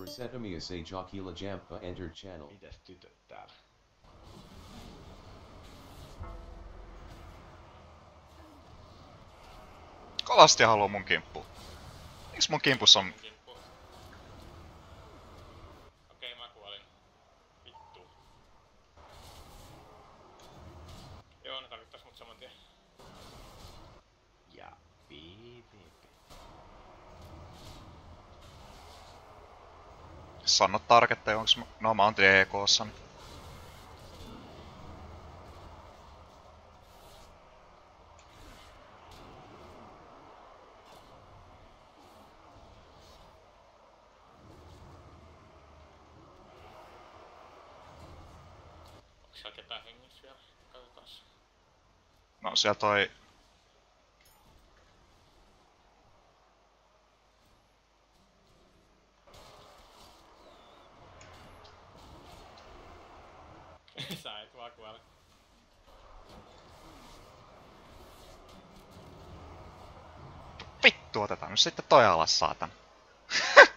Resetomius A Jokila Jampa entered channel. Mitäs tytöt täällä? Kovasti haluaa mun kimppu. Miks mun kimpussa on... Kimppu. Okei, mä kuolin. Vittu. Joo, ne tarvittais mut saman tien. Ja PvP. Sano targetteja, onks mä... No mä oon DKssa. niin- Onks siellä ketään hengissä vielä? Katsotaas. No siellä toi... Sä et vaan kuole. Vittu, otetaan nyt sitten toi alas, saatan.